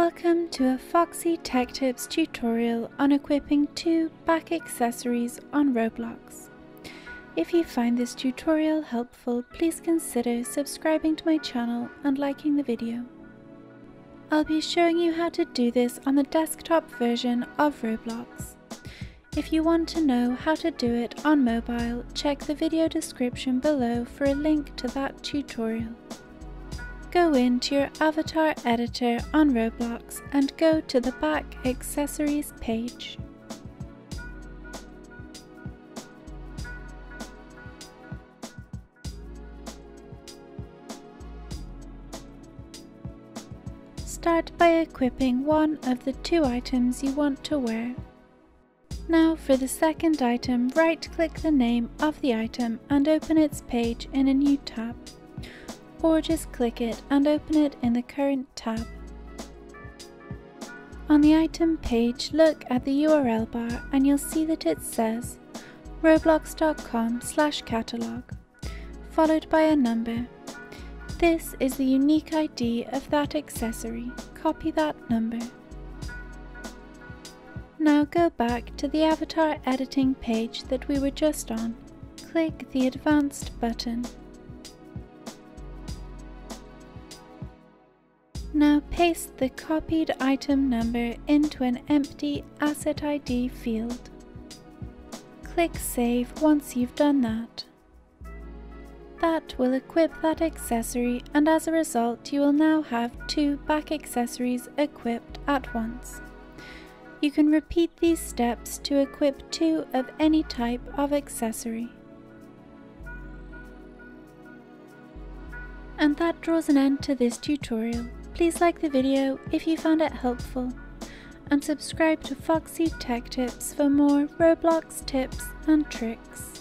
Welcome to a Foxy Tech Tips tutorial on equipping two back accessories on Roblox. If you find this tutorial helpful, please consider subscribing to my channel and liking the video. I'll be showing you how to do this on the desktop version of Roblox. If you want to know how to do it on mobile, check the video description below for a link to that tutorial. Go into your avatar editor on Roblox and go to the back accessories page. Start by equipping one of the two items you want to wear. Now for the second item, right click the name of the item and open its page in a new tab or just click it and open it in the current tab. On the item page, look at the URL bar and you'll see that it says roblox.com slash catalog, followed by a number. This is the unique ID of that accessory. Copy that number. Now go back to the avatar editing page that we were just on. Click the advanced button Now paste the copied item number into an empty Asset ID field. Click Save once you've done that. That will equip that accessory and as a result you will now have two back accessories equipped at once. You can repeat these steps to equip two of any type of accessory. And that draws an end to this tutorial. Please like the video if you found it helpful and subscribe to Foxy Tech Tips for more Roblox tips and tricks.